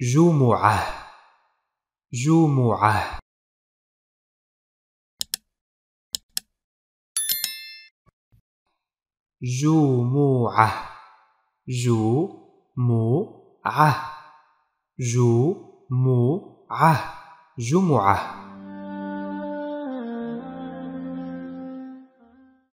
جمعة. جمعة. جمعة. جمعة. جمعة. جمعة.